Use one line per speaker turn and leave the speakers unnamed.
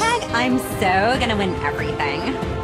hashtag, I'm so gonna win everything.